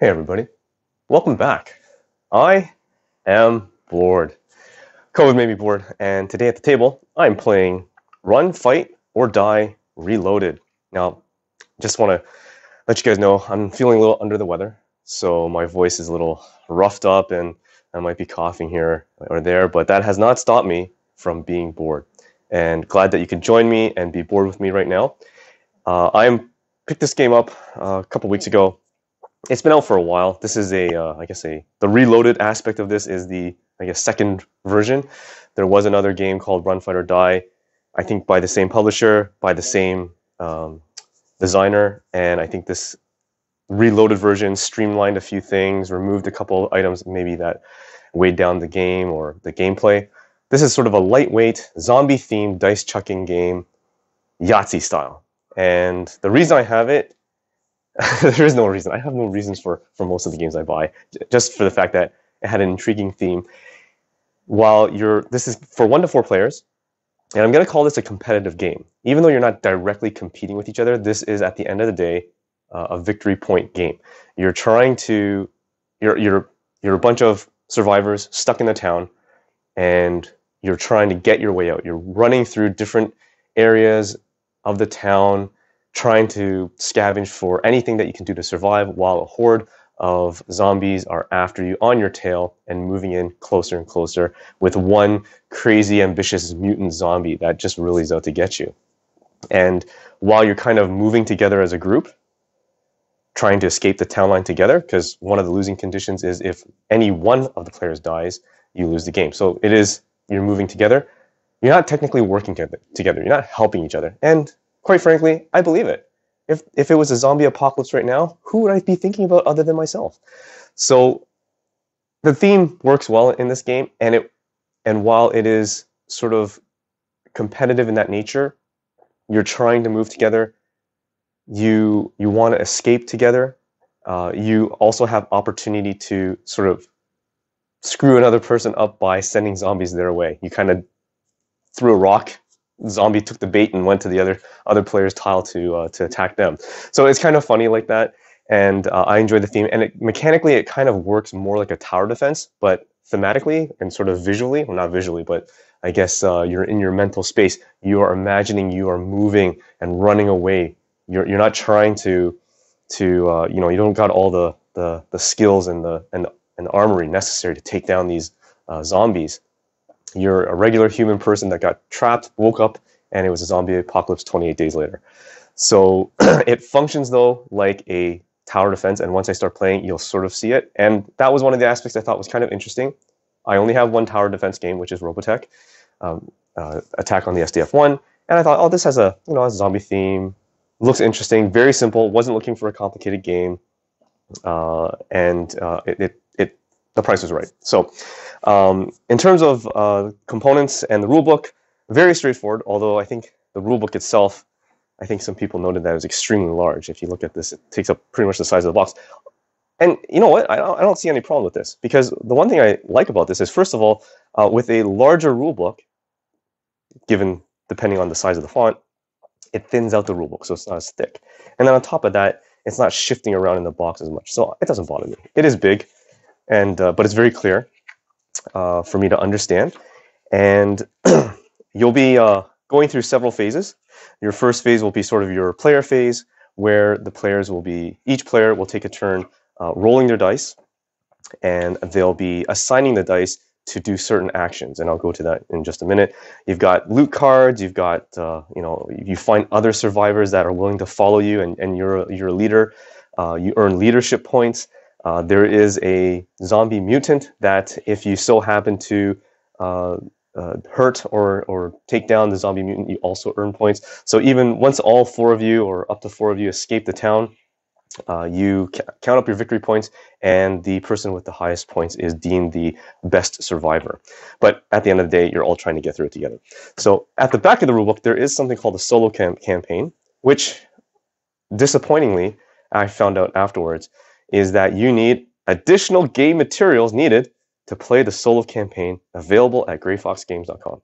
Hey, everybody. Welcome back. I am bored. COVID made me bored, and today at the table, I'm playing Run, Fight, or Die Reloaded. Now, just want to let you guys know I'm feeling a little under the weather, so my voice is a little roughed up and I might be coughing here or there, but that has not stopped me from being bored. And glad that you can join me and be bored with me right now. Uh, I picked this game up uh, a couple weeks ago it's been out for a while. This is a, uh, I guess a the reloaded aspect of this is the I guess second version. There was another game called Run Fight or Die, I think by the same publisher, by the same um, designer, and I think this reloaded version streamlined a few things, removed a couple items maybe that weighed down the game or the gameplay. This is sort of a lightweight zombie themed dice chucking game, Yahtzee style. And the reason I have it there is no reason. I have no reasons for for most of the games I buy, just for the fact that it had an intriguing theme. While you're, this is for one to four players, and I'm going to call this a competitive game. Even though you're not directly competing with each other, this is at the end of the day uh, a victory point game. You're trying to, you're you're you're a bunch of survivors stuck in the town, and you're trying to get your way out. You're running through different areas of the town trying to scavenge for anything that you can do to survive while a horde of zombies are after you on your tail and moving in closer and closer with one crazy ambitious mutant zombie that just really is out to get you. And while you're kind of moving together as a group, trying to escape the town line together, because one of the losing conditions is if any one of the players dies, you lose the game. So it is you're moving together. You're not technically working together. You're not helping each other. And quite frankly, I believe it. If if it was a zombie apocalypse right now, who would I be thinking about other than myself? So the theme works well in this game, and it and while it is sort of competitive in that nature, you're trying to move together. You you want to escape together. Uh, you also have opportunity to sort of screw another person up by sending zombies their way. You kind of threw a rock zombie took the bait and went to the other other player's tile to uh, to attack them. So it's kind of funny like that, and uh, I enjoy the theme. And it, mechanically, it kind of works more like a tower defense, but thematically and sort of visually, well, not visually, but I guess uh, you're in your mental space. You are imagining you are moving and running away. You're you're not trying to to uh, you know you don't got all the the, the skills and the and and armory necessary to take down these uh, zombies you're a regular human person that got trapped, woke up, and it was a zombie apocalypse 28 days later. So it functions though like a tower defense, and once I start playing, you'll sort of see it. And that was one of the aspects I thought was kind of interesting. I only have one tower defense game, which is Robotech, um, uh, Attack on the SDF one, and I thought, oh, this has a you know a zombie theme, looks interesting, very simple. wasn't looking for a complicated game, uh, and uh, it, it it the price was right. So um, in terms of uh, components and the rulebook, very straightforward, although I think the rulebook itself, I think some people noted that it was extremely large. If you look at this, it takes up pretty much the size of the box. And you know what? I don't, I don't see any problem with this because the one thing I like about this is, first of all, uh, with a larger rulebook, given depending on the size of the font, it thins out the rulebook, so it's not as thick. And then on top of that, it's not shifting around in the box as much, so it doesn't bother me. It is big, and uh, but it's very clear uh, for me to understand. And you'll be uh, going through several phases. Your first phase will be sort of your player phase, where the players will be, each player will take a turn uh, rolling their dice, and they'll be assigning the dice to do certain actions. And I'll go to that in just a minute. You've got loot cards, you've got, uh, you know, you find other survivors that are willing to follow you, and, and you're, you're a leader. Uh, you earn leadership points. Uh, there is a zombie mutant that, if you so happen to uh, uh, hurt or, or take down the zombie mutant, you also earn points. So even once all four of you or up to four of you escape the town, uh, you count up your victory points, and the person with the highest points is deemed the best survivor. But at the end of the day, you're all trying to get through it together. So at the back of the rulebook, there is something called the solo cam campaign, which disappointingly, I found out afterwards, is that you need additional game materials needed to play the solo campaign available at greyfoxgames.com.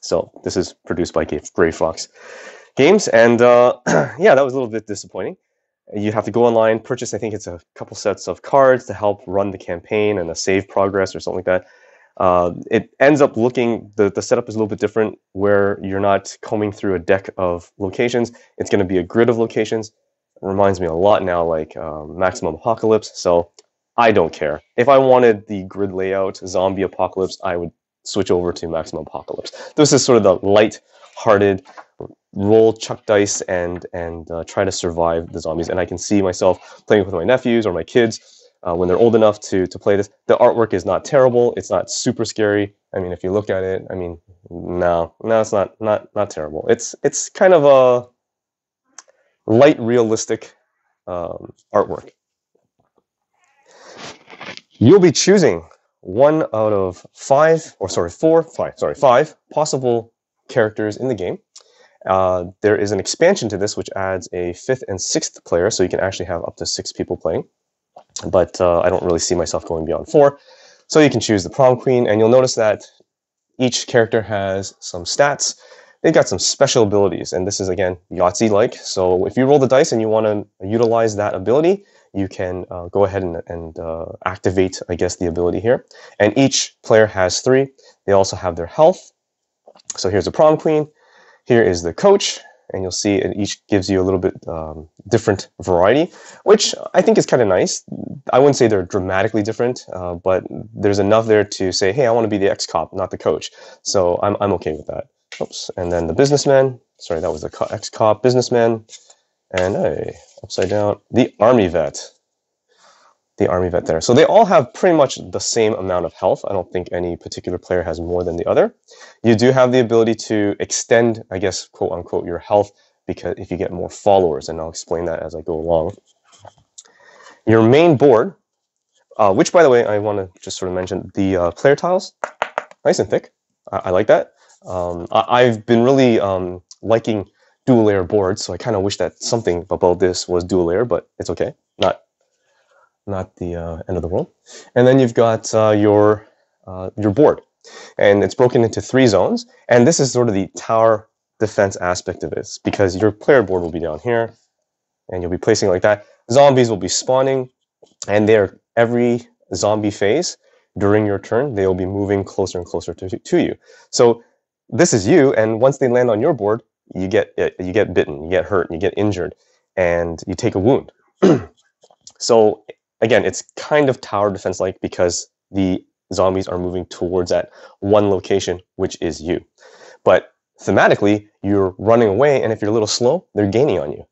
So this is produced by Grey Fox Games, and uh, yeah, that was a little bit disappointing. you have to go online, purchase, I think it's a couple sets of cards to help run the campaign and a save progress or something like that. Uh, it ends up looking, the, the setup is a little bit different where you're not combing through a deck of locations. It's going to be a grid of locations. Reminds me a lot now like um, Maximum Apocalypse. So I don't care. If I wanted the grid layout, zombie apocalypse, I would switch over to Maximum Apocalypse. This is sort of the light-hearted roll, chuck dice, and and uh, try to survive the zombies. And I can see myself playing with my nephews or my kids uh, when they're old enough to to play this. The artwork is not terrible. It's not super scary. I mean, if you look at it, I mean, no, no, it's not not not terrible. It's it's kind of a light realistic um, artwork. You'll be choosing one out of five, or sorry, four, five, sorry, five possible characters in the game. Uh, there is an expansion to this which adds a fifth and sixth player, so you can actually have up to six people playing. But uh, I don't really see myself going beyond four. So you can choose the prom queen, and you'll notice that each character has some stats. They've got some special abilities, and this is again Yahtzee-like. So if you roll the dice and you want to utilize that ability, you can uh, go ahead and, and uh, activate, I guess, the ability here. And each player has three. They also have their health. So here's the prom queen. Here is the coach, and you'll see it each gives you a little bit um, different variety, which I think is kind of nice. I wouldn't say they're dramatically different, uh, but there's enough there to say, hey, I want to be the ex-cop, not the coach. So I'm, I'm okay with that. Oops. And then the businessman, sorry, that was the ex-cop businessman. And hey, upside down, the army vet the army vet there. So they all have pretty much the same amount of health. I don't think any particular player has more than the other. You do have the ability to extend, I guess, quote unquote, your health because if you get more followers, and I'll explain that as I go along. Your main board, uh, which by the way, I want to just sort of mention the uh, player tiles, nice and thick. I, I like that. Um, I, have been really um, liking dual layer boards, so I kind of wish that something about this was dual layer, but it's okay. Not not the uh, end of the world. And then you've got uh, your uh, your board, and it's broken into three zones. And this is sort of the tower defense aspect of this because your player board will be down here, and you'll be placing like that. Zombies will be spawning, and they're every zombie phase during your turn they will be moving closer and closer to, to you. So this is you, and once they land on your board, you get you get bitten, you get hurt, you get injured, and you take a wound. so again, it's kind of tower defense like because the zombies are moving towards that one location, which is you. But thematically, you're running away, and if you're a little slow, they're gaining on you.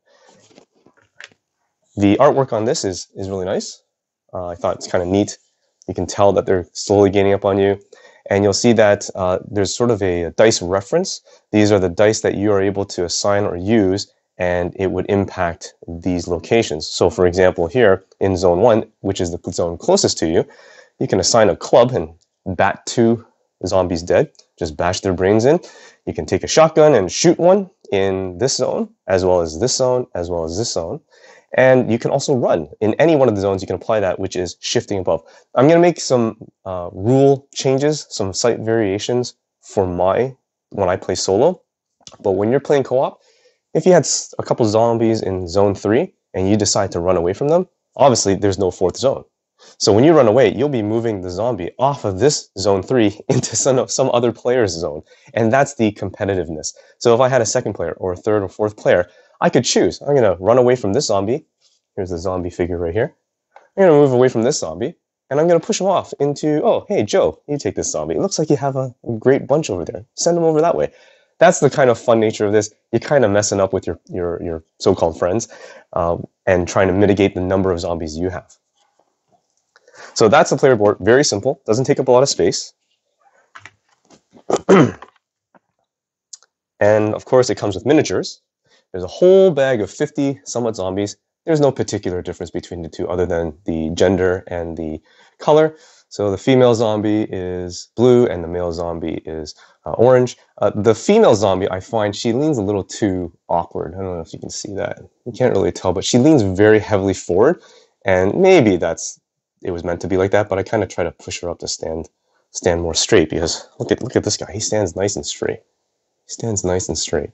The artwork on this is, is really nice. Uh, I thought it's kind of neat. You can tell that they're slowly gaining up on you. And you'll see that uh, there's sort of a, dice reference. These are the dice that you are able to assign or use and it would impact these locations. So for example, here in zone one, which is the zone closest to you, you can assign a club and bat two zombies dead, just bash their brains in. You can take a shotgun and shoot one in this zone, as well as this zone, as well as this zone. And you can also run in any one of the zones. You can apply that, which is shifting above. I'm going to make some uh, rule changes, some slight variations for my when I play solo. But when you're playing co-op, if you had a couple zombies in zone three and you decide to run away from them, obviously there's no fourth zone. So when you run away, you'll be moving the zombie off of this zone three into some, some other player's zone. And that's the competitiveness. So if I had a second player or a third or fourth player, I could choose. I'm going to run away from this zombie. Here's the zombie figure right here. I'm going to move away from this zombie. And I'm going to push him off into, oh, hey, Joe, you take this zombie. It looks like you have a great bunch over there. Send him over that way that's the kind of fun nature of this. You're kind of messing up with your your your so-called friends, um, and trying to mitigate the number of zombies you have. So that's the player board. Very simple. Doesn't take up a lot of space. and of course, it comes with miniatures. There's a whole bag of 50 somewhat zombies. There's no particular difference between the two other than the gender and the color. So the female zombie is blue and the male zombie is uh, orange. Uh, the female zombie, I find she leans a little too awkward. I don't know if you can see that. You can't really tell, but she leans very heavily forward. And maybe that's it was meant to be like that, but I kind of try to push her up to stand stand more straight because look at look at this guy. He stands nice and straight. Stands nice and straight.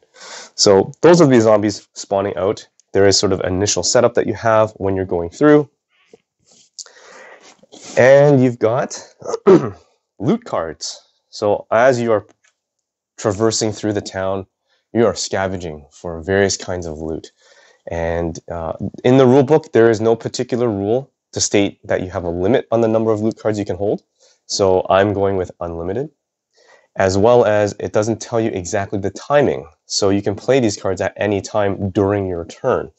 So those are the zombies spawning out. there is sort of initial setup that you have when you're going through. And you've got loot cards. So as you are traversing through the town, you are scavenging for various kinds of loot. And uh, in the rule book, there is no particular rule to state that you have a limit on the number of loot cards you can hold. So I'm going with unlimited, as well as it doesn't tell you exactly the timing. So you can play these cards at any time during your turn.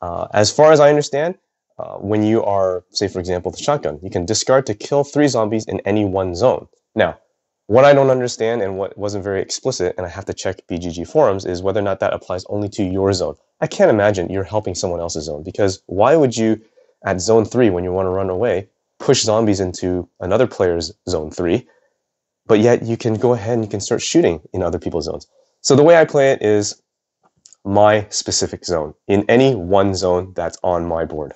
Uh, as far as I understand, uh, when you are, say, for example, the shotgun, you can discard to kill three zombies in any one zone. Now, what I don't understand and what wasn't very explicit, and I have to check BGG forums, is whether or not that applies only to your zone. I can't imagine you're helping someone else's zone because why would you, at zone three, when you want to run away, push zombies into another player's zone three, but yet you can go ahead and you can start shooting in other people's zones. So the way I play it is my specific zone in any one zone that's on my board.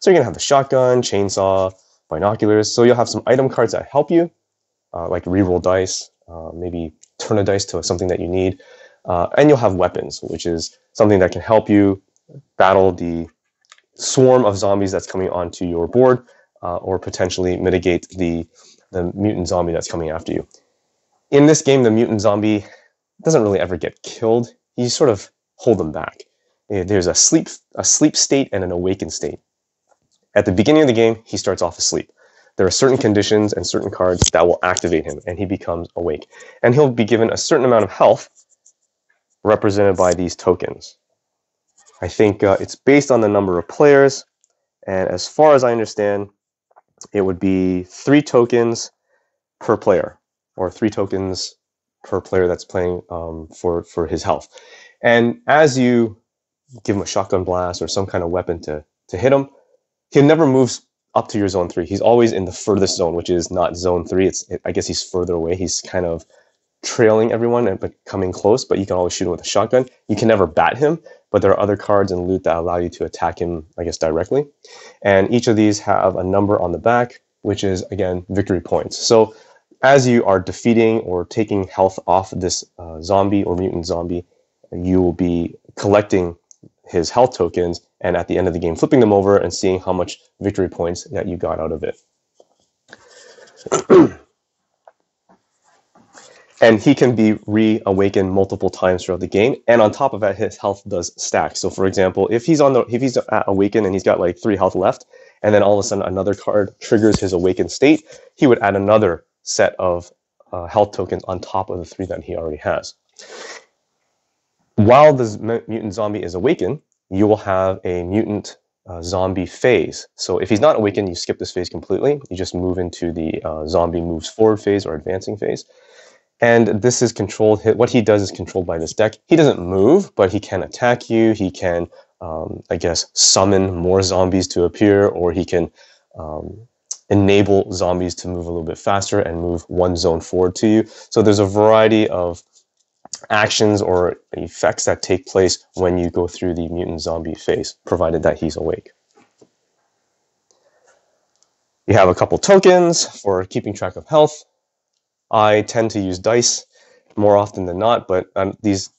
So you're gonna have the shotgun, chainsaw, binoculars. So you'll have some item cards that help you uh, like reroll dice, uh, maybe turn a dice to something that you need, uh, and you'll have weapons, which is something that can help you battle the swarm of zombies that's coming onto your board, uh, or potentially mitigate the the mutant zombie that's coming after you. In this game, the mutant zombie doesn't really ever get killed. You sort of hold them back. Eh, there's a sleep a sleep state and an awakened state. At the beginning of the game, he starts off asleep there are certain conditions and certain cards that will activate him and he becomes awake. And he'll be given a certain amount of health represented by these tokens. I think uh, it's based on the number of players. And as far as I understand, it would be three tokens per player or three tokens per player that's playing um, for, for his health. And as you give him a shotgun blast or some kind of weapon to, to hit him, he never moves up to your zone three. He's always in the furthest zone, which is not zone three. It's it, I guess he's further away. He's kind of trailing everyone and but coming close. But you can always shoot him with a shotgun. You can never bat him, but there are other cards and loot that allow you to attack him, I guess, directly. And each of these have a number on the back, which is again victory points. So as you are defeating or taking health off this uh, zombie or mutant zombie, you will be collecting his health tokens and at the end of the game flipping them over and seeing how much victory points that you got out of it. and he can be reawakened multiple times throughout the game. And on top of that, his health does stack. So for example, if he's on the if he's awakened and he's got like three health left, and then all of a sudden another card triggers his awakened state, he would add another set of uh, health tokens on top of the three that he already has. While the mutant zombie is awakened, you will have a mutant uh, zombie phase. So if he's not awakened, you skip this phase completely. You just move into the uh, zombie moves forward phase or advancing phase. And this is controlled. What he does is controlled by this deck. He doesn't move, but he can attack you. He can, um, I guess, summon more zombies to appear, or he can um, enable zombies to move a little bit faster and move one zone forward to you. So there's a variety of actions or effects that take place when you go through the mutant zombie phase, provided that he's awake. You have a couple tokens for keeping track of health. I tend to use dice more often than not, but um, these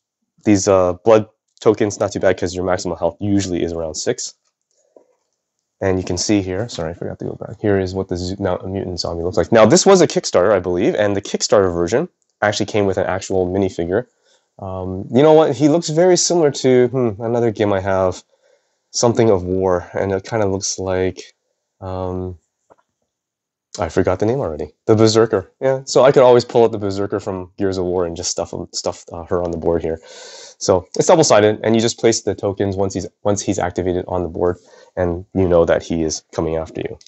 these uh, blood tokens not too bad because your maximum health usually is around six. And you can see here, sorry, I forgot to go back. Here is what the now, mutant zombie looks like. Now, this was a Kickstarter, I believe, and the Kickstarter version actually came with an actual minifigure. Um, you know what? He looks very similar to hmm, another game I have, something of War, and it kind of looks like um, I forgot the name already. The Berserker. Yeah. So I could always pull out the Berserker from Gears of War and just stuff stuff uh, her on the board here. So it's double sided, and you just place the tokens once he's once he's activated on the board, and you know that he is coming after you.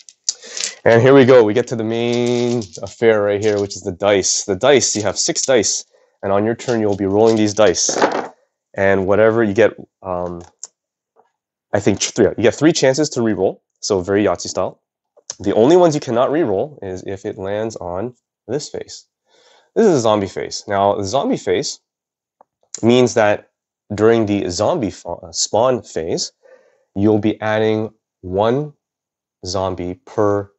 And here we go. We get to the main affair right here, which is the dice. The dice, you have six dice, and on your turn, you'll be rolling these dice. And whatever you get, um, I think three, you get three chances to re-roll, so very Yahtzee style. The only ones you cannot re-roll is if it lands on this face. This is a zombie face. Now, the zombie face means that during the zombie spawn phase, you'll be adding one zombie per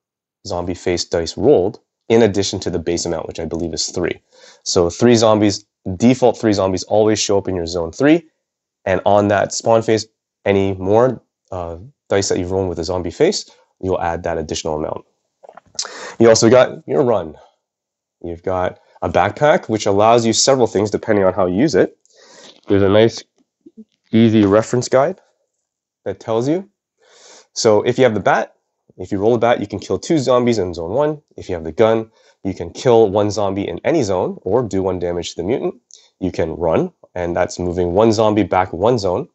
zombie face dice rolled in addition to the base amount, which I believe is three. So three zombies, default three zombies always show up in your zone three. And on that spawn phase, any more uh, dice that you've rolled with a zombie face, you'll add that additional amount. You also got your run. You've got a backpack, which allows you several things depending on how you use it. There's a nice, easy reference guide that tells you. So if you have the bat, if you roll a bat, you can kill two zombies in zone one. If you have the gun, you can kill one zombie in any zone or do one damage to the mutant. You can run, and that's moving one zombie back one zone.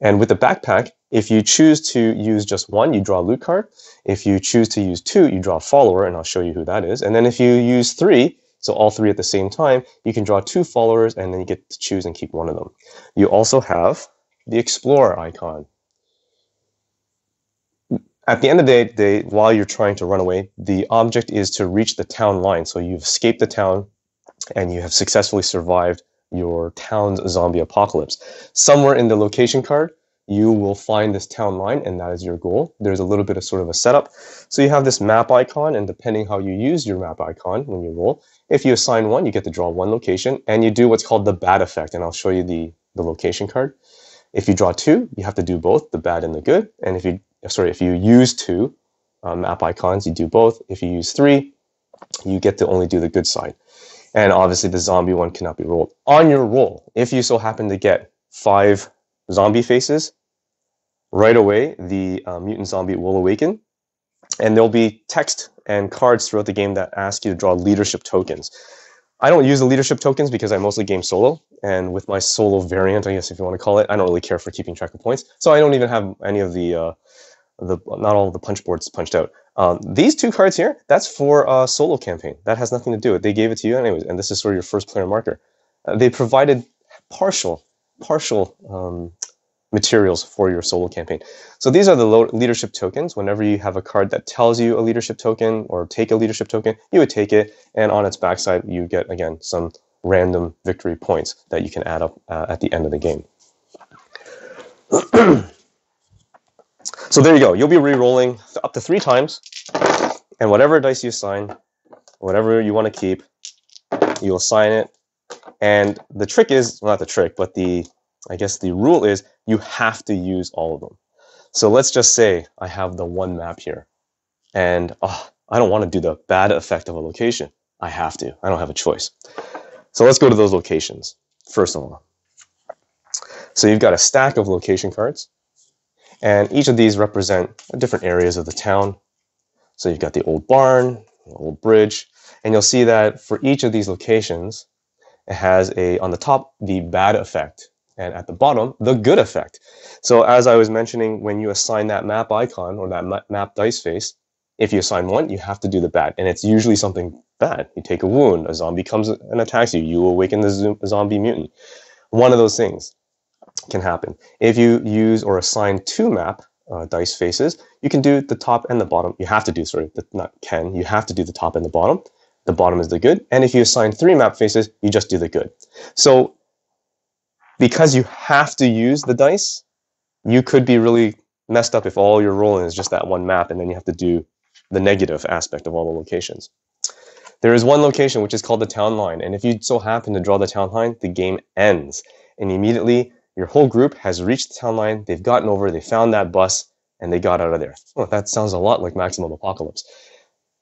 And with the backpack, if you choose to use just one, you draw a loot card. If you choose to use two, you draw a follower, and I'll show you who that is. And then if you use three, so all three at the same time, you can draw two followers, and then you get to choose and keep one of them. You also have the explorer icon. At the end of the day, while you're trying to run away, the object is to reach the town line. So you've escaped the town, and you have successfully survived your town's zombie apocalypse. Somewhere in the location card, you will find this town line and that is your goal. There's a little bit of sort of a setup. So you have this map icon and depending how you use your map icon when you roll, if you assign one, you get to draw one location and you do what's called the bad effect and I'll show you the, the location card. If you draw two, you have to do both, the bad and the good. And if you, sorry, if you use two um, map icons, you do both. If you use three, you get to only do the good side. And obviously the zombie one cannot be rolled. On your roll, if you so happen to get five zombie faces, right away the uh, mutant zombie will awaken. And there'll be text and cards throughout the game that ask you to draw leadership tokens. I don't use the leadership tokens because I mostly game solo. And with my solo variant, I guess if you want to call it, I don't really care for keeping track of points. So I don't even have any of the, uh, the not all the punch boards punched out. Um, these two cards here, that's for a solo campaign. That has nothing to do with it. They gave it to you anyways, and this is sort of your first player marker. Uh, they provided partial, partial um, materials for your solo campaign. So these are the leadership tokens. Whenever you have a card that tells you a leadership token or take a leadership token, you would take it, and on its backside, you get, again, some random victory points that you can add up uh, at the end of the game. So there you go. You'll be re-rolling up to three times, and whatever dice you assign, whatever you want to keep, you'll assign it. And the trick is, not the trick, but the, I guess the rule is you have to use all of them. So let's just say I have the one map here, and oh, I don't want to do the bad effect of a location. I have to. I don't have a choice. So let's go to those locations, first of all. So you've got a stack of location cards. And each of these represent different areas of the town. So you've got the old barn, the old bridge, and you'll see that for each of these locations, it has a, on the top, the bad effect, and at the bottom, the good effect. So as I was mentioning, when you assign that map icon or that map dice face, if you assign one, you have to do the bad, and it's usually something bad. You take a wound, a zombie comes and attacks you, you awaken the zombie mutant. One of those things can happen. If you use or assign two map uh, dice faces, you can do the top and the bottom. You have to do, sorry, the, not can, you have to do the top and the bottom. The bottom is the good. And if you assign three map faces, you just do the good. So because you have to use the dice, you could be really messed up if all you're rolling is just that one map and then you have to do the negative aspect of all the locations. There is one location which is called the town line, and if you so happen to draw the town line, the game ends. And immediately your whole group has reached the town line, they've gotten over, they found that bus, and they got out of there. Oh, that sounds a lot like Maximum Apocalypse.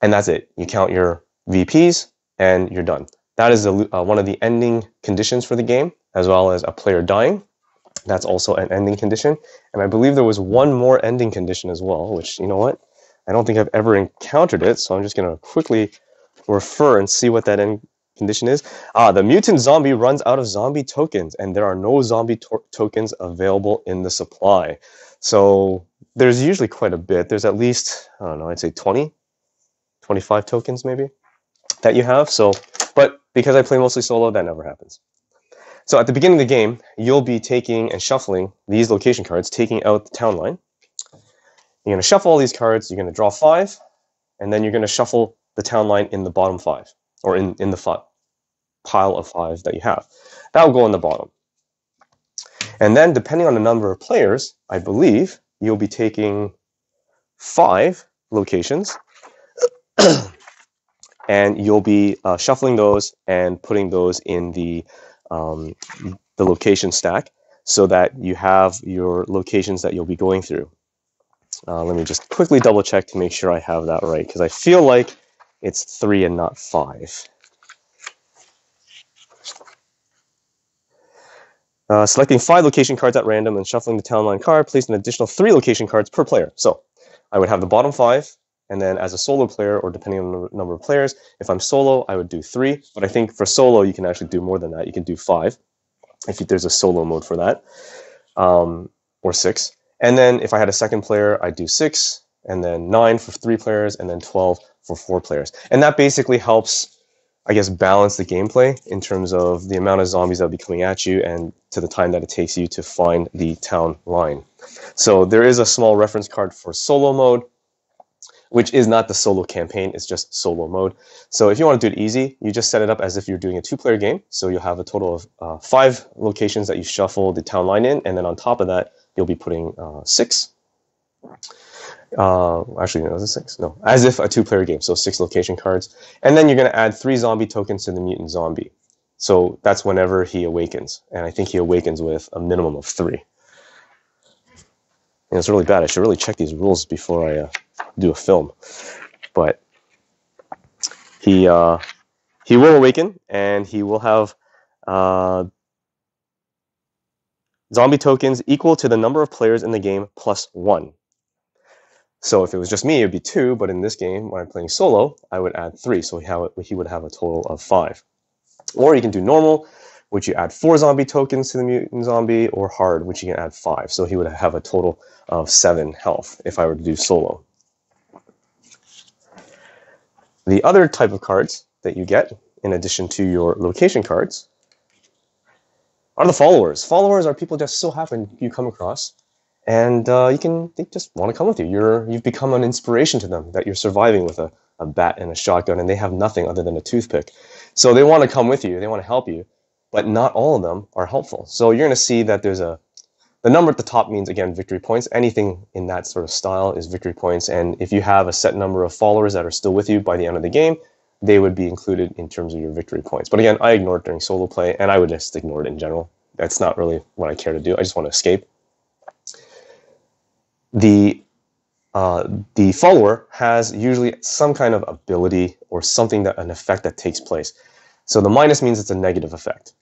And that's it. You count your VPs, and you're done. That is uh, one of the ending conditions for the game, as well as a player dying. That's also an ending condition. And I believe there was one more ending condition as well, which, you know what? I don't think I've ever encountered it, so I'm just going to quickly refer and see what that end condition is. Ah, the mutant zombie runs out of zombie tokens, and there are no zombie to tokens available in the supply. So there's usually quite a bit. There's at least, I don't know, I'd say 20, 25 tokens maybe that you have. So, but because I play mostly solo, that never happens. So at the beginning of the game, you'll be taking and shuffling these location cards, taking out the town line. You're going to shuffle all these cards. You're going to draw five, and then you're going to shuffle the town line in the bottom five, or in, in the pile of five that you have. That will go in the bottom. And then depending on the number of players, I believe you'll be taking five locations and you'll be uh, shuffling those and putting those in the, um, the location stack. so that you have your locations that you'll be going through. Uh, let me just quickly double check to make sure I have that right because I feel like it's three and not five. Uh, selecting five location cards at random and shuffling the town line card, place an additional three location cards per player. So I would have the bottom five, and then as a solo player, or depending on the number of players, if I'm solo, I would do three. But I think for solo, you can actually do more than that. You can do five if there's a solo mode for that, um, or six. And then if I had a second player, I'd do six, and then nine for three players, and then 12 for four players. And that basically helps I guess, balance the gameplay in terms of the amount of zombies that will be coming at you and to the time that it takes you to find the town line. So there is a small reference card for solo mode, which is not the solo campaign, it's just solo mode. So if you want to do it easy, you just set it up as if you're doing a two-player game. So you'll have a total of uh, five locations that you shuffle the town line in, and then on top of that, you'll be putting uh, six uh, actually, no, is six? No, as if a two-player game, so six location cards, and then you're going to add three zombie tokens to the mutant zombie. So that's whenever he awakens, and I think he awakens with a minimum of three. And it's really bad. I should really check these rules before I uh, do a film, but he uh, he will awaken, and he will have uh, zombie tokens equal to the number of players in the game plus one. So if it was just me, it would be two, but in this game, when I'm playing solo, I would add three, so he have he would have a total of five. Or you can do normal, which you add four zombie tokens to the mutant zombie, or hard, which you can add five. So he would have a total of seven health if I were to do solo. The other type of cards that you get, in addition to your location cards, are the followers. Followers are people just so happen you come across and uh, you can they just want to come with you. You're you've become an inspiration to them that you're surviving with a, a bat and a shotgun, and they have nothing other than a toothpick. So they want to come with you. They want to help you, but not all of them are helpful. So you're going to see that there's a the number at the top means again victory points. Anything in that sort of style is victory points, and if you have a set number of followers that are still with you by the end of the game, they would be included in terms of your victory points. But again, I ignored during solo play, and I would just ignore it in general. That's not really what I care to do. I just want to escape the uh, the follower has usually some kind of ability or something that an effect that takes place. So the minus means it's a negative effect.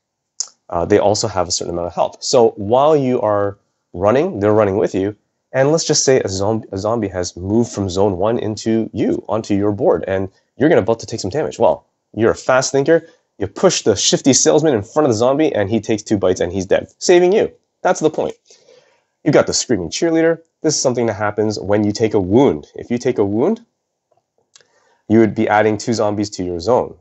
Uh, they also have a certain amount of health. So while you are running, they're running with you. And let's just say a zombie, a zombie has moved from zone one into you, onto your board, and you're going to about to take some damage. Well, you're a fast thinker. You push the shifty salesman in front of the zombie, and he takes two bites and he's dead, saving you. That's the point. You've got the screaming cheerleader. This is something that happens when you take a wound. If you take a wound, you would be adding two zombies to your zone.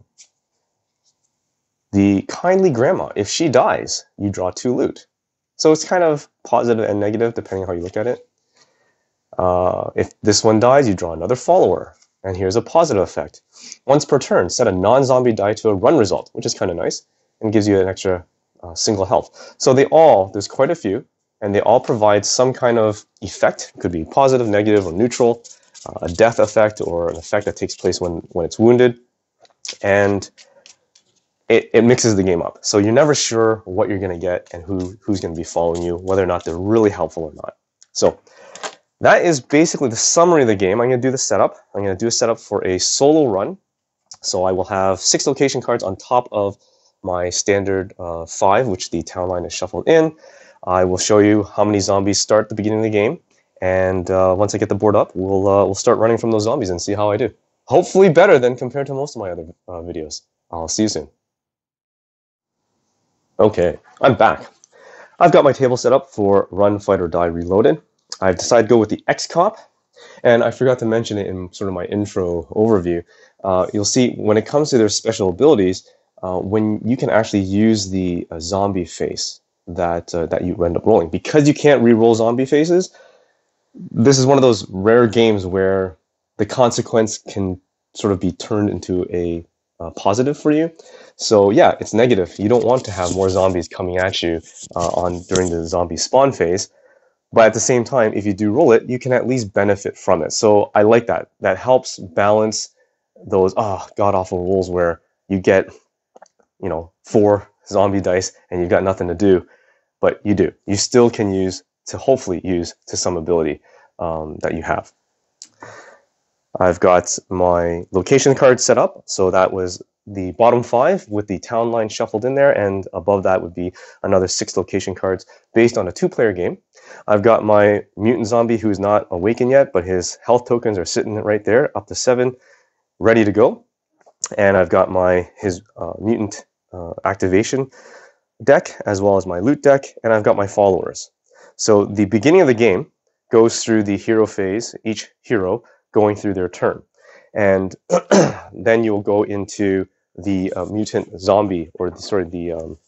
The kindly grandma, if she dies, you draw two loot. So it's kind of positive and negative depending on how you look at it. Uh, if this one dies, you draw another follower. And here's a positive effect. Once per turn, set a non-zombie die to a run result, which is kind of nice, and gives you an extra uh, single health. So they all, there's quite a few, and they all provide some kind of effect. Could be positive, negative, or neutral, uh, a death effect, or an effect that takes place when, when it's wounded. And it, it mixes the game up. So you're never sure what you're going to get and who, who's going to be following you, whether or not they're really helpful or not. So that is basically the summary of the game. I'm going to do the setup. I'm going to do a setup for a solo run. So I will have six location cards on top of my standard uh, five, which the town line is shuffled in. I will show you how many zombies start at the beginning of the game, and uh, once I get the board up, we'll uh, we'll start running from those zombies and see how I do. Hopefully better than compared to most of my other uh, videos. I'll see you soon. Okay, I'm back. I've got my table set up for Run, Fight, or Die Reloaded. I've decided to go with the X-Cop, and I forgot to mention it in sort of my intro overview. Uh, you'll see when it comes to their special abilities, uh, when you can actually use the uh, zombie face that uh, that you end up rolling because you can't re-roll zombie faces. This is one of those rare games where the consequence can sort of be turned into a uh, positive for you. So yeah, it's negative. You don't want to have more zombies coming at you uh, on during the zombie spawn phase. But at the same time, if you do roll it, you can at least benefit from it. So I like that. That helps balance those ah oh, god awful rolls where you get, you know, four zombie dice and you've got nothing to do but you do. You still can use to hopefully use to some ability um, that you have. I've got my location card set up. So that was the bottom five with the town line shuffled in there, and above that would be another six location cards based on a two player game. I've got my mutant zombie who's not awakened yet, but his health tokens are sitting right there, up to seven, ready to go. And I've got my his uh, mutant uh, activation deck as well as my loot deck, and I've got my followers. So the beginning of the game goes through the hero phase, each hero going through their turn. And then you'll go into the uh, mutant zombie, or the, sorry, the um,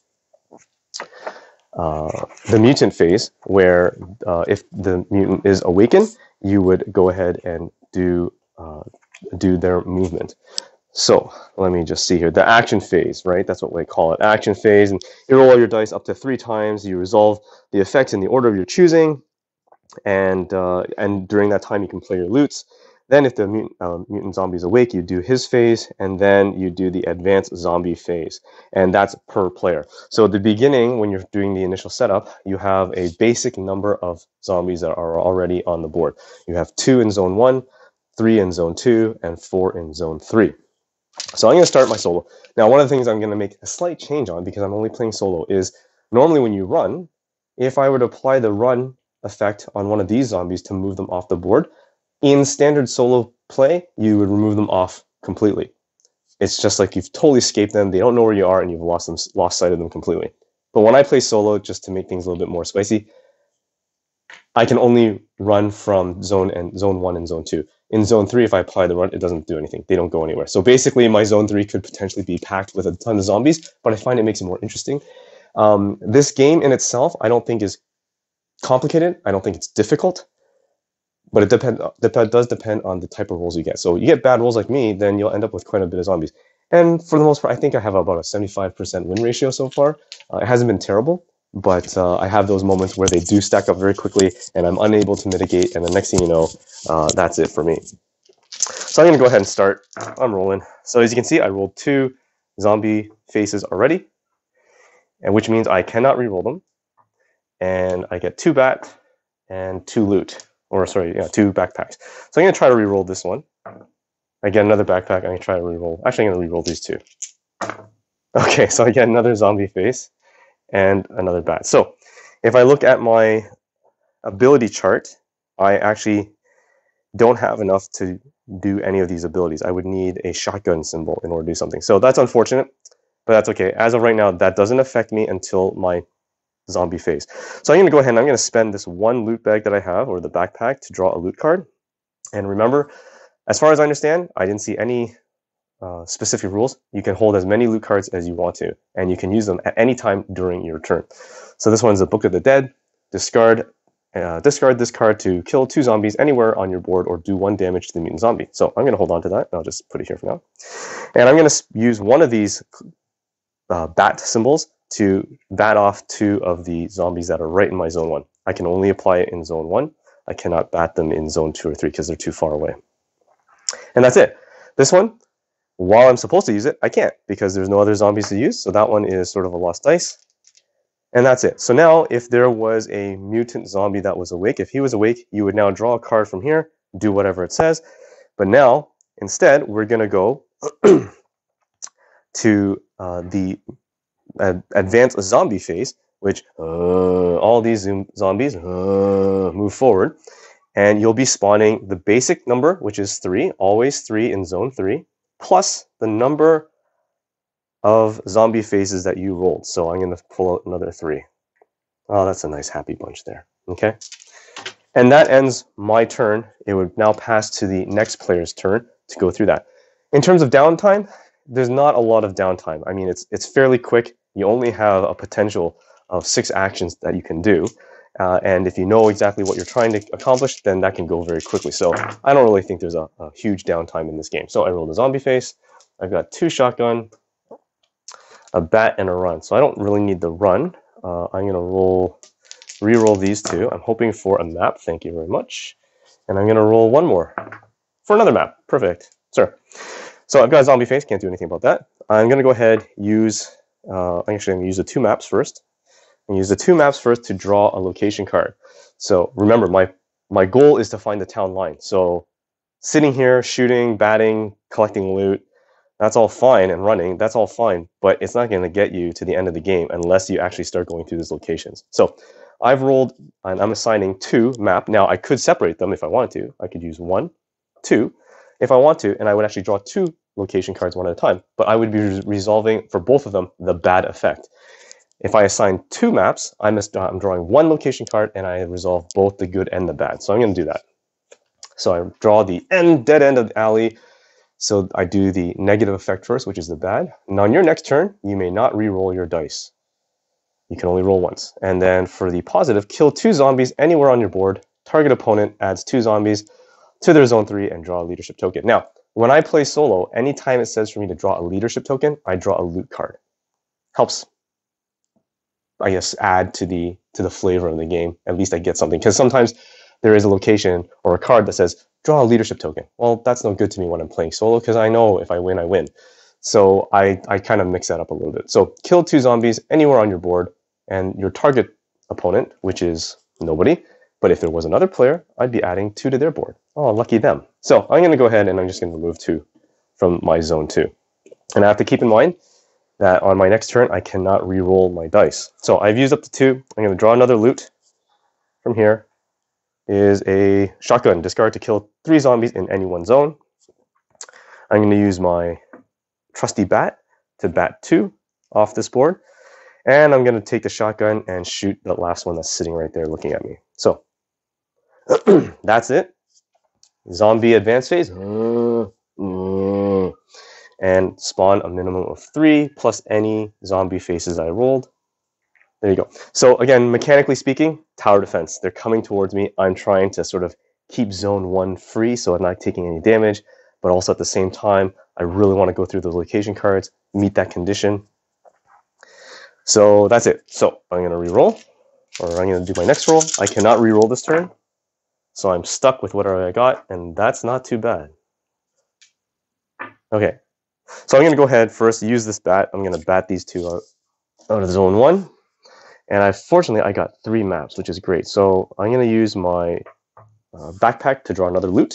uh, the mutant phase, where uh, if the mutant is awakened, you would go ahead and do uh, do their movement. So let me just see here. The action phase, right? That's what we call it. Action phase. And you roll your dice up to three times. You resolve the effects in the order of your choosing. And uh, and during that time, you can play your loots. Then, if the mutant, uh, mutant zombie is awake, you do his phase, and then you do the advanced zombie phase, and that's per player. So, at the beginning, when you're doing the initial setup, you have a basic number of zombies that are already on the board. You have two in zone one, three in zone two, and four in zone three. So, I'm going to start my solo. Now, one of the things I'm going to make a slight change on because I'm only playing solo is normally when you run, if I were to apply the run effect on one of these zombies to move them off the board, in standard solo play, you would remove them off completely. It's just like you've totally escaped them. They don't know where you are, and you've lost them, lost sight of them completely. But when I play solo, just to make things a little bit more spicy, I can only run from zone and zone one and zone two. In zone three, if I apply the run, it doesn't do anything. They don't go anywhere. So basically, my zone three could potentially be packed with a ton of zombies, but I find it makes it more interesting. Um, this game in itself, I don't think is complicated. I don't think it's difficult but it depends. Dep- does depend on the type of rolls you get. So you get bad rolls like me, then you'll end up with quite a bit of zombies. And for the most part, I think I have about a 75% win ratio so far. Uh, it hasn't been terrible, but uh, I have those moments where they do stack up very quickly, and I'm unable to mitigate. And the next thing you know, uh, that's it for me. So I'm going to go ahead and start. I'm rolling. So as you can see, I rolled two zombie faces already, and which means I cannot re-roll them. And I get two bat and two loot or sorry, yeah, two backpacks. So I'm gonna try to re-roll this one. I get another backpack. I'm gonna try to re-roll. Actually, I'm gonna re-roll these two. Okay, so I get another zombie face and another bat. So if I look at my ability chart, I actually don't have enough to do any of these abilities. I would need a shotgun symbol in order to do something. So that's unfortunate, but that's okay. As of right now, that doesn't affect me until my zombie phase. So I'm going to go ahead and I'm going to spend this one loot bag that I have, or the backpack, to draw a loot card. And remember, as far as I understand, I didn't see any uh, specific rules. You can hold as many loot cards as you want to, and you can use them at any time during your turn. So this one's a Book of the Dead. Discard uh, discard this card to kill two zombies anywhere on your board or do one damage to the mutant zombie. So I'm going to hold on to that. I'll just put it here for now. And I'm going to use one of these uh, bat symbols to bat off two of the zombies that are right in my zone one. I can only apply it in zone one. I cannot bat them in zone two or three because they're too far away. And that's it. This one, while I'm supposed to use it, I can't because there's no other zombies to use. So that one is sort of a lost dice. And that's it. So now if there was a mutant zombie that was awake, if he was awake, you would now draw a card from here, do whatever it says. But now, instead, we're going to go to uh, the ad- advance a zombie phase, which uh, all these zombies uh, move forward, and you'll be spawning the basic number, which is three, always three in zone three, plus the number of zombie phases that you rolled. So I'm going to pull out another three. Oh, that's a nice happy bunch there. Okay. And that ends my turn. It would now pass to the next player's turn to go through that. In terms of downtime, there's not a lot of downtime. I mean, it's it's fairly quick you only have a potential of six actions that you can do. Uh, and if you know exactly what you're trying to accomplish, then that can go very quickly. So I don't really think there's a, a huge downtime in this game. So I rolled a zombie face. I've got two shotgun, a bat, and a run. So I don't really need the run. Uh, I'm going to roll, re-roll these two. I'm hoping for a map. Thank you very much. And I'm going to roll one more for another map. Perfect. Sir. So I've got a zombie face. Can't do anything about that. I'm going to go ahead, use uh, I'm actually going to use the two maps first. and use the two maps first to draw a location card. So remember, my my goal is to find the town line. So sitting here, shooting, batting, collecting loot, that's all fine and running. That's all fine, but it's not going to get you to the end of the game unless you actually start going through these locations. So I've rolled and I'm assigning two map. Now I could separate them if I wanted to. I could use one, two, if I want to, and I would actually draw two location cards one at a time. But I would be resolving for both of them the bad effect. If I assign two maps, I'm, I'm drawing one location card and I resolve both the good and the bad. So I'm going to do that. So I draw the end, dead end of the alley. So I do the negative effect first, which is the bad. And on your next turn, you may not re-roll your dice. You can only roll once. And then for the positive, kill two zombies anywhere on your board. Target opponent adds two zombies to their zone three and draw a leadership token. Now, when I play solo, anytime it says for me to draw a leadership token, I draw a loot card. Helps, I guess, add to the to the flavor of the game. At least I get something. Because sometimes there is a location or a card that says draw a leadership token. Well, that's no good to me when I'm playing solo because I know if I win, I win. So I, I kind of mix that up a little bit. So kill two zombies anywhere on your board, and your target opponent, which is nobody. But if there was another player, I'd be adding two to their board. Oh, lucky them. So I'm going to go ahead and I'm just going to remove two from my zone two. And I have to keep in mind that on my next turn, I cannot re-roll my dice. So I've used up the two. I'm going to draw another loot from here. Is a shotgun. Discard to kill three zombies in any one zone. I'm going to use my trusty bat to bat two off this board. And I'm going to take the shotgun and shoot the last one that's sitting right there looking at me. So that's it. Zombie advance phase. Mm, mm. And spawn a minimum of three plus any zombie faces I rolled. There you go. So again, mechanically speaking, tower defense. They're coming towards me. I'm trying to sort of keep zone one free so I'm not taking any damage. But also at the same time, I really want to go through those location cards, meet that condition, so that's it. So I'm going to re-roll, or I'm going to do my next roll. I cannot re-roll this turn, so I'm stuck with whatever I got, and that's not too bad. Okay, so I'm going to go ahead first, use this bat. I'm going to bat these two out, out of zone one. And I fortunately, I got three maps, which is great. So I'm going to use my uh, backpack to draw another loot.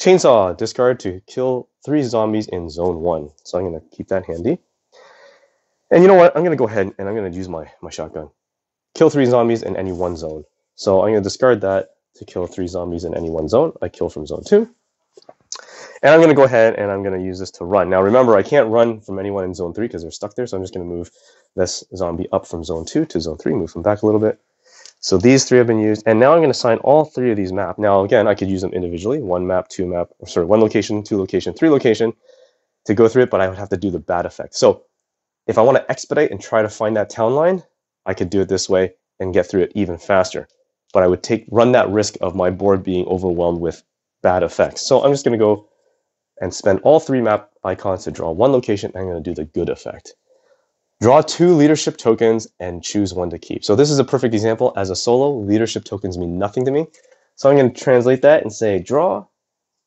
Chainsaw, discard to kill three zombies in zone one. So I'm going to keep that handy. And you know what? I'm going to go ahead and I'm going to use my, my shotgun. Kill three zombies in any one zone. So I'm going to discard that to kill three zombies in any one zone. I kill from zone two. And I'm going to go ahead and I'm going to use this to run. Now remember, I can't run from anyone in zone three because they're stuck there. So I'm just going to move this zombie up from zone two to zone three, move them back a little bit. So these three have been used. And now I'm going to assign all three of these maps. Now, again, I could use them individually. One map, two map, or sorry, one location, two location, three location to go through it, but I would have to do the bad effect. So if I want to expedite and try to find that town line, I could do it this way and get through it even faster. But I would take run that risk of my board being overwhelmed with bad effects. So I'm just going to go and spend all three map icons to draw one location. And I'm going to do the good effect. Draw two leadership tokens and choose one to keep. So this is a perfect example. As a solo, leadership tokens mean nothing to me. So I'm going to translate that and say draw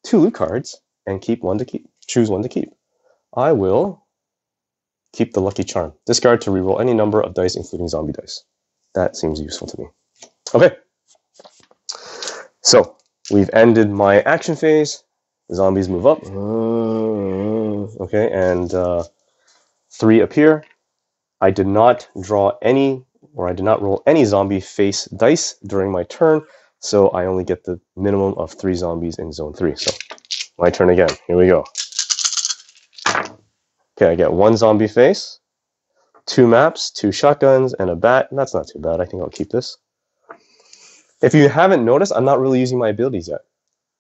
two loot cards and keep one to keep. Choose one to keep. I will Keep the lucky charm. Discard to reroll any number of dice, including zombie dice. That seems useful to me. Okay. So we've ended my action phase. The zombies move up. Okay, and uh, three appear. I did not draw any, or I did not roll any zombie face dice during my turn, so I only get the minimum of three zombies in zone three. So my turn again. Here we go. Okay, I get one zombie face, two maps, two shotguns, and a bat. That's not too bad. I think I'll keep this. If you haven't noticed, I'm not really using my abilities yet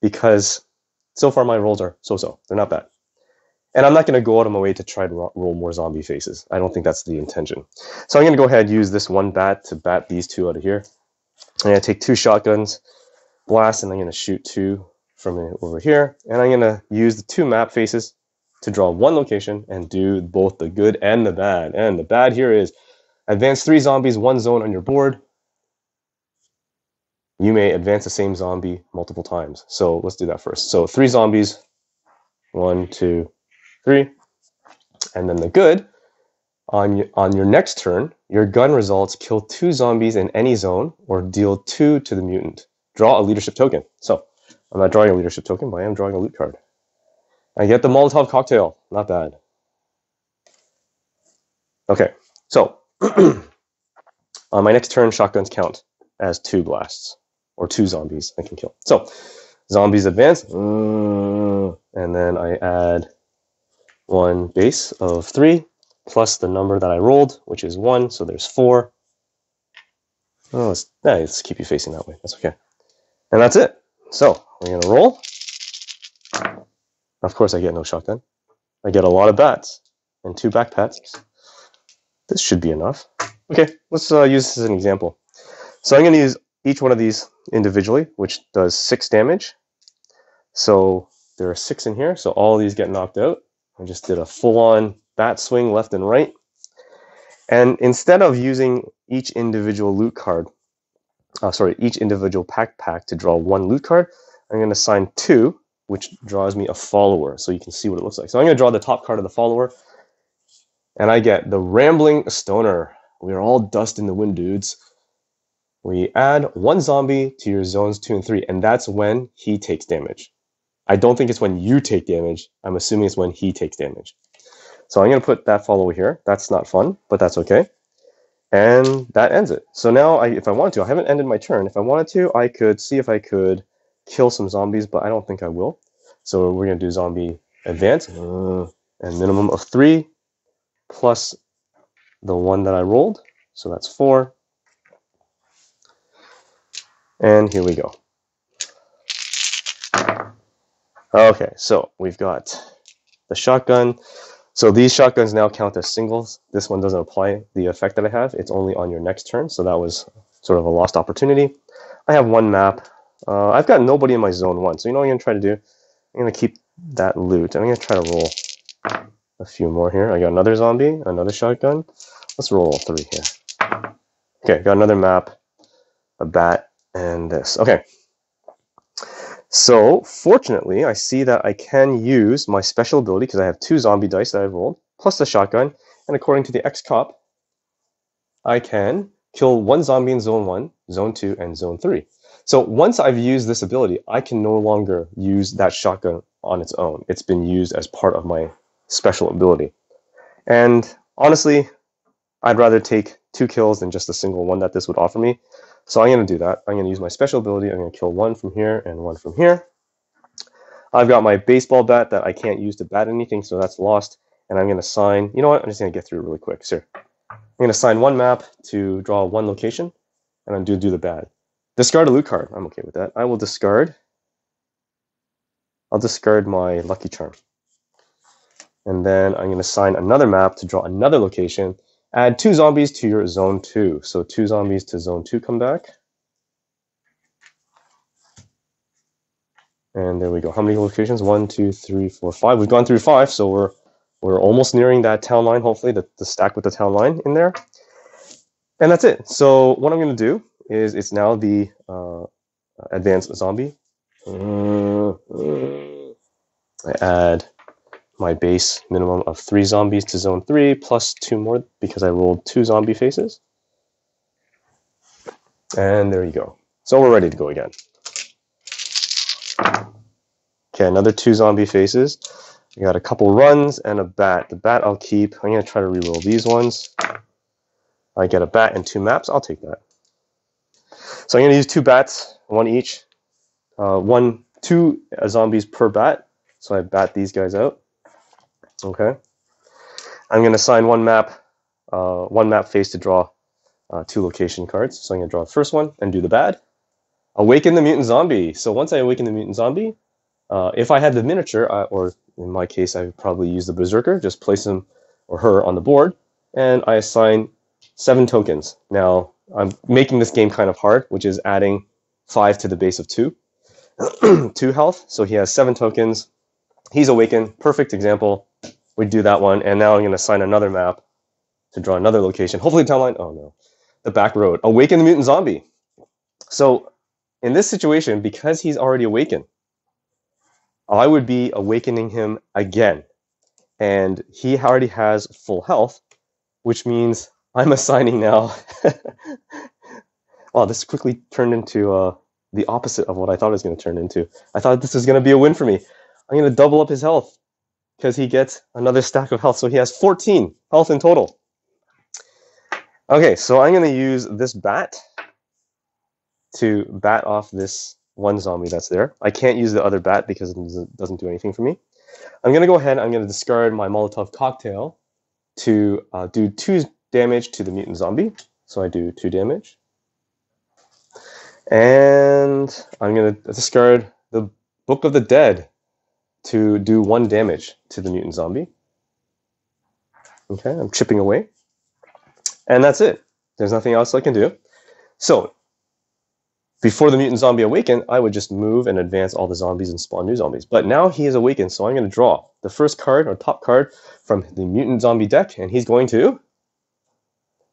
because so far my rolls are so-so. They're not bad. And I'm not going to go out of my way to try to roll more zombie faces. I don't think that's the intention. So I'm going to go ahead and use this one bat to bat these two out of here. I'm going to take two shotguns, blast, and I'm going to shoot two from over here. And I'm going to use the two map faces to draw one location and do both the good and the bad. And the bad here is advance three zombies, one zone on your board. You may advance the same zombie multiple times. So let's do that first. So three zombies, one, two, three. And then the good On, on your next turn, your gun results kill two zombies in any zone or deal two to the mutant. Draw a leadership token. So, I'm not drawing a leadership token, but I am drawing a loot card. I get the Molotov cocktail. Not bad. Okay, so on my next turn, shotguns count as two blasts or two zombies I can kill. So, zombies advance, mm, and then I add one base of three plus the number that I rolled, which is one, so there's four. Oh, let's, let's keep you facing that way. That's okay. And that's it. So we're gonna roll. Of course, I get no shotgun. I get a lot of bats and two backpacks. This should be enough. Okay, let's uh, use this as an example. So I'm gonna use each one of these individually, which does six damage. So there are six in here, so all these get knocked out. I just did a full-on bat swing left and right. And instead of using each individual loot card, uh, sorry, each individual pack pack to draw one loot card, I'm going to assign two, which draws me a follower, so you can see what it looks like. So I'm going to draw the top card of the follower, and I get the Rambling Stoner. We are all dust in the wind, dudes. We add one zombie to your zones two and three, and that's when he takes damage. I don't think it's when you take damage. I'm assuming it's when he takes damage. So I'm going to put that follower here. That's not fun, but that's okay. And that ends it. So now, I, if I wanted to, I haven't ended my turn. If I wanted to, I could see if I could kill some zombies, but I don't think I will. So we're going to do zombie advance uh, and minimum of three plus the one that I rolled. So that's four. And here we go. Okay, so we've got the shotgun. So these shotguns now count as singles. This one doesn't apply the effect that I have. It's only on your next turn. So that was sort of a lost opportunity. I have one map. Uh, I've got nobody in my zone one. So you know what I'm going to try to do? I'm going to keep that loot. I'm going to try to roll a few more here. I got another zombie, another shotgun. Let's roll all three here. Okay, got another map, a bat, and this. Okay, so fortunately, I see that I can use my special ability because I have two zombie dice that I've rolled, plus the shotgun. And according to the X-Cop, I can kill one zombie in Zone 1, Zone 2, and Zone 3. So once I've used this ability, I can no longer use that shotgun on its own. It's been used as part of my special ability. And honestly, I'd rather take two kills than just a single one that this would offer me. So I'm going to do that. I'm going to use my special ability. I'm going to kill one from here and one from here. I've got my baseball bat that I can't use to bat anything, so that's lost. And I'm going to sign, you know what, I'm just going to get through really quick. Sir, I'm going to sign one map to draw one location, and I'm going to do the bad. Discard a loot card. I'm okay with that. I will discard. I'll discard my Lucky Charm. And then I'm going to sign another map to draw another location, Add two zombies to your zone two. So two zombies to zone two come back. And there we go. How many locations? One, two, three, four, five. We've gone through five, so we're we're almost nearing that town line, hopefully, the, the stack with the town line in there. And that's it. So what I'm going to do is it's now the uh, advanced zombie. Uh, I add my base minimum of three zombies to zone three, plus two more because I rolled two zombie faces. And there you go. So we're ready to go again. Okay, another two zombie faces. I got a couple runs and a bat. The bat I'll keep. I'm going to try to reroll these ones. I get a bat and two maps. I'll take that. So I'm going to use two bats, one each. Uh, one, two zombies per bat. So I bat these guys out. Okay. I'm going to assign one map, uh, one map face to draw uh, two location cards. So I'm going to draw the first one and do the bad. Awaken the mutant zombie. So once I awaken the mutant zombie, uh, if I had the miniature, uh, or in my case, I would probably use the berserker, just place him or her on the board, and I assign seven tokens. Now, I'm making this game kind of hard, which is adding five to the base of two. two health, so he has seven tokens. He's awakened. Perfect example we do that one, and now I'm going to assign another map to draw another location. Hopefully, town line. Oh no, the back road. Awaken the mutant zombie. So, in this situation, because he's already awakened, I would be awakening him again, and he already has full health, which means I'm assigning now. wow, this quickly turned into uh, the opposite of what I thought it was going to turn into. I thought this was going to be a win for me. I'm going to double up his health because he gets another stack of health. So he has 14 health in total. Okay, so I'm going to use this bat to bat off this one zombie that's there. I can't use the other bat because it doesn't do anything for me. I'm going to go ahead I'm going to discard my Molotov cocktail to uh, do two damage to the mutant zombie. So I do two damage. And I'm going to discard the Book of the Dead to do one damage to the mutant zombie. Okay, I'm chipping away. And that's it. There's nothing else I can do. So before the mutant zombie awakened, I would just move and advance all the zombies and spawn new zombies. But now he is awakened, so I'm going to draw the first card or top card from the mutant zombie deck, and he's going to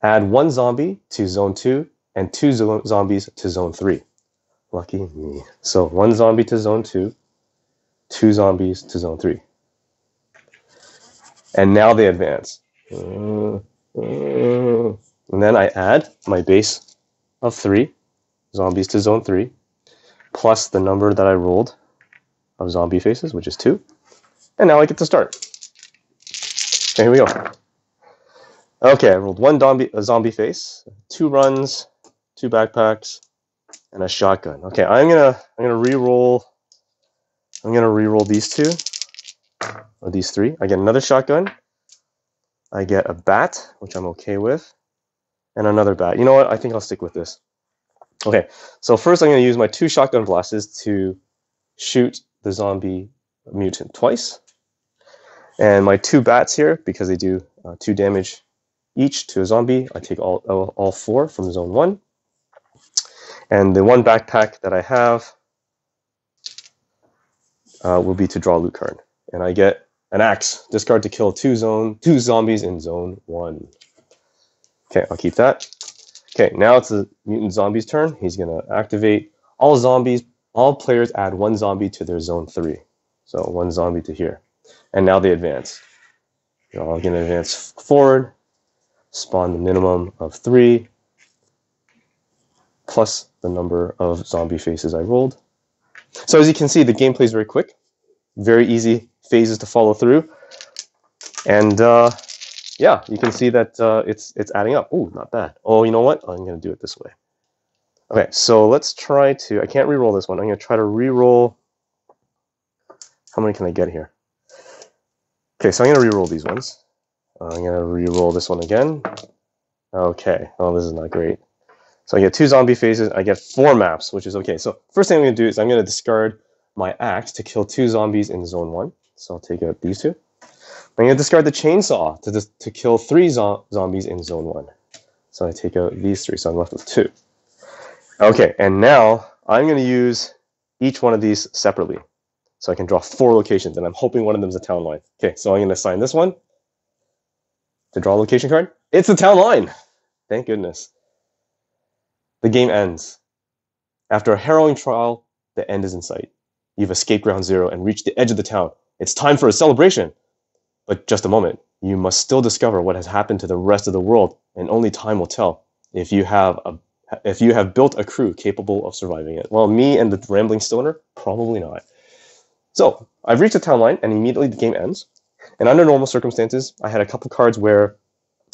add one zombie to zone 2 and two zo zombies to zone 3. Lucky me. So one zombie to zone 2, two zombies to zone 3. And now they advance. And then I add my base of 3 zombies to zone 3, plus the number that I rolled of zombie faces, which is 2. And now I get to start. here we go. Okay, I rolled one zombie, a zombie face, two runs, two backpacks, and a shotgun. Okay, I'm gonna I'm gonna re-roll. I'm gonna re-roll these two, or these three. I get another shotgun. I get a bat, which I'm okay with, and another bat. You know what? I think I'll stick with this. Okay, so first I'm going to use my two shotgun blasts to shoot the zombie mutant twice. And my two bats here, because they do uh, two damage each to a zombie, I take all, all, all four from zone one. And the one backpack that I have uh, will be to draw loot card. And I get an axe, discard to kill two zone two zombies in zone one. Okay, I'll keep that. Okay, now it's the mutant zombie's turn. He's to activate all zombies. All players add one zombie to their zone three. So one zombie to here. And now they advance. They're all to advance forward, spawn the minimum of three, plus the number of zombie faces I rolled. So as you can see, the gameplay is very quick. Very easy phases to follow through. And uh, yeah, you can see that uh, it's it's adding up. Oh, not bad. Oh, you know what? I'm going to do it this way. Okay, so let's try to, I can't re-roll this one. I'm to try to re-roll. How many can I get here? Okay, so I'm to re-roll these ones. I'm to re-roll this one again. Okay, oh, this is not great. So I get two zombie phases. I get four maps, which is okay. So first thing I'm going to do is I'm going to discard my axe to kill two zombies in zone one. So I'll take out these two. I'm going to discard the chainsaw to, to kill three zo zombies in zone one. So I take out these three, so I'm left with two. Okay, and now I'm going to use each one of these separately. So I can draw four locations, and I'm hoping one of them is a town line. Okay, so I'm going to assign this one to draw a location card. It's a town line! Thank goodness. The game ends. After a harrowing trial, the end is in sight. You've escaped ground zero and reached the edge of the town. It's time for a celebration! But just a moment, you must still discover what has happened to the rest of the world, and only time will tell if you have a if you have built a crew capable of surviving it. Well, me and the rambling stoner, probably not. So I've reached the town line, and immediately the game ends. And under normal circumstances, I had a couple cards where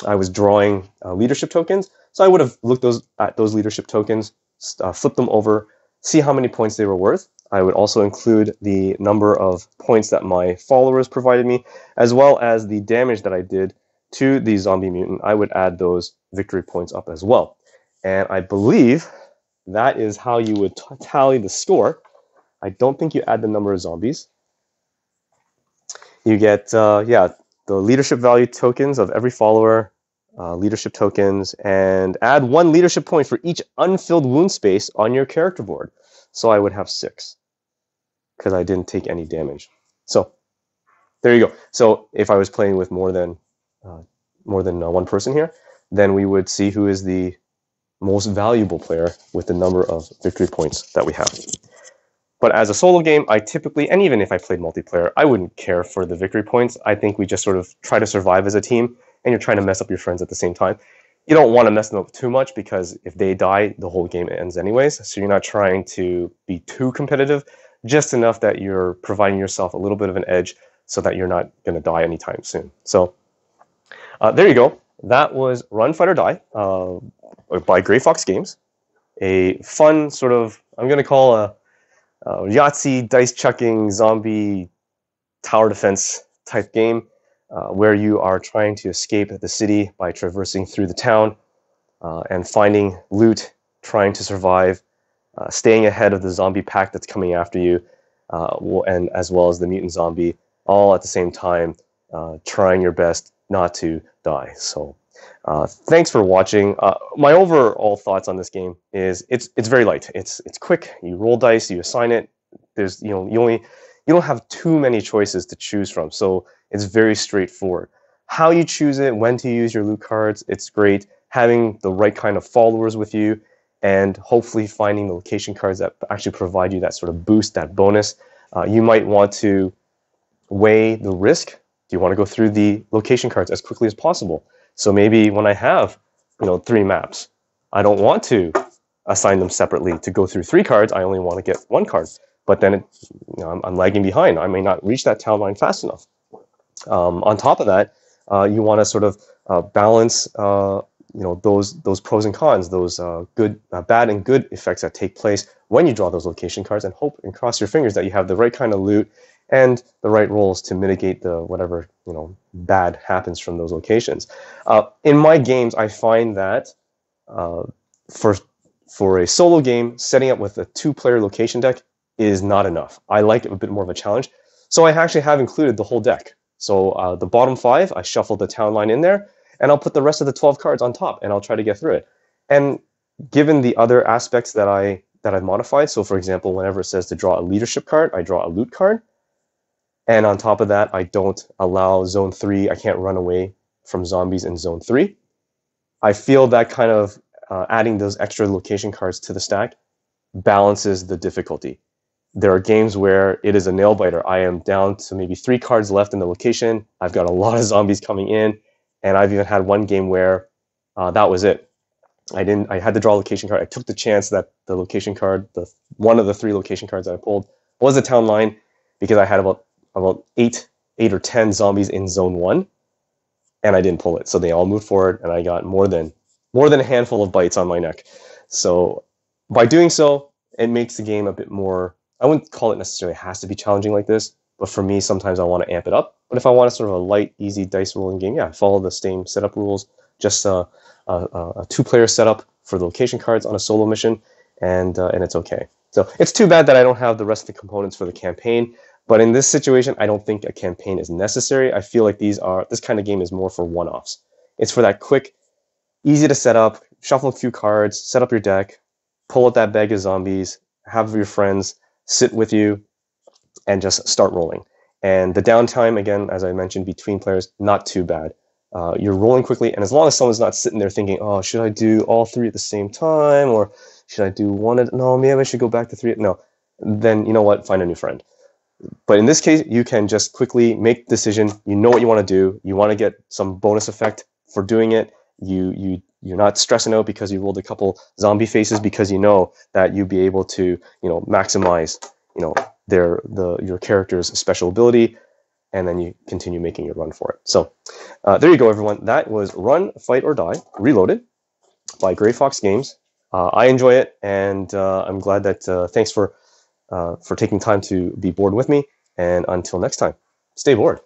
I was drawing uh, leadership tokens. So I would have looked those at those leadership tokens, uh, flipped them over, see how many points they were worth, I would also include the number of points that my followers provided me, as well as the damage that I did to the zombie mutant. I would add those victory points up as well. And I believe that is how you would tally the score. I don't think you add the number of zombies. You get, uh, yeah, the leadership value tokens of every follower, uh, leadership tokens, and add one leadership point for each unfilled wound space on your character board. So I would have six because I didn't take any damage. So there you go. So if I was playing with more than uh, more than uh, one person here, then we would see who is the most valuable player with the number of victory points that we have. But as a solo game, I typically, and even if I played multiplayer, I wouldn't care for the victory points. I think we just sort of try to survive as a team and you're trying to mess up your friends at the same time. You don't want to mess them up too much because if they die, the whole game ends anyways. So you're not trying to be too competitive, just enough that you're providing yourself a little bit of an edge so that you're not going to die anytime soon. So uh, there you go. That was Run, Fight, or Die uh, by Grey Fox Games. A fun sort of, I'm going to call a, a Yahtzee dice chucking zombie tower defense type game uh, where you are trying to escape the city by traversing through the town uh, and finding loot, trying to survive, uh, staying ahead of the zombie pack that's coming after you, uh, and as well as the mutant zombie, all at the same time, uh, trying your best not to die. So. Thanks for watching. my overall thoughts on this game is it's it's very light. It's it's quick. You roll dice, you assign it. There's you know you only you don't have too many choices to choose from. So it's very straightforward. How you choose it, when to use your loot cards, it's great. Having the right kind of followers with you, and hopefully finding the location cards that actually provide you that sort of boost, that bonus. Uh, you might want to weigh the risk. Do you want to go through the location cards as quickly as possible? So maybe when I have, you know, three maps, I don't want to assign them separately to go through three cards. I only want to get one card. But then it, you know, I'm, I'm lagging behind. I may not reach that town line fast enough. Um, on top of that, uh, you want to sort of uh, balance, uh, you know, those those pros and cons, those uh, good, uh, bad and good effects that take place when you draw those location cards, and hope and cross your fingers that you have the right kind of loot and the right rolls to mitigate the whatever you know bad happens from those locations. Uh, in my games, I find that for for a solo game, setting up with a two-player location deck is not enough. I like a bit more of a challenge. So I actually have included the whole deck. So uh, the bottom five, I shuffle the town line in there, and I'll put the rest of the 12 cards on top, and I'll try to get through it. And given the other aspects that I that I've modified, so for example, whenever it says to draw a leadership card, I draw a loot card. And on top of that, I don't allow zone three, I can't run away from zombies in zone three. I feel that kind of uh, adding those extra location cards to the stack balances the difficulty there are games where it is a nail biter. I am down to maybe three cards left in the location. I've got a lot of zombies coming in, and I've even had one game where uh, that was it. I didn't. I had to draw a location card. I took the chance that the location card, the one of the three location cards that I pulled, was a town line because I had about about eight eight or ten zombies in zone one, and I didn't pull it. So they all moved forward, and I got more than more than a handful of bites on my neck. So by doing so, it makes the game a bit more I wouldn't call it necessarily has to be challenging like this, but for me, sometimes I want to amp it up. But if I want a sort of a light, easy dice rolling game, yeah, follow the same setup rules, just a, a, a two-player setup for the location cards on a solo mission, and uh, and it's okay. So it's too bad that I don't have the rest of the components for the campaign. But in this situation, I don't think a campaign is necessary. I feel like these are this kind of game is more for one-offs. It's for that quick, easy to set up, shuffle a few cards, set up your deck, pull out that bag of zombies, have your friends, sit with you, and just start rolling. And the downtime, again, as I mentioned, between players, not too bad. Uh, you're rolling quickly, and as long as someone's not sitting there thinking, "Oh, should I do all three at the same time, or should I do one at no, maybe I should go back to three. No, then you know what? Find a new friend. But in this case, you can just quickly make decision. You know what you want to do. You want to get some bonus effect for doing it. You you you're not stressing out because you rolled a couple zombie faces because you know that you'll be able to you know maximize you know their the your character's special ability and then you continue making your run for it. So uh, there you go everyone. That was run fight or die reloaded by grey fox games. Uh, i enjoy it and uh, i'm glad that uh, thanks for uh, for taking time to be bored with me and until next time stay bored